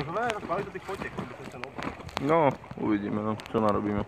Možno mali do tých fotiek, obal. No, uvidíme, no, čo narobíme.